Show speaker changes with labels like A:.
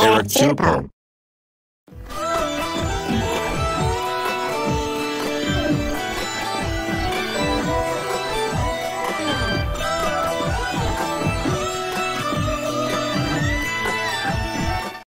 A: Eric Chupel.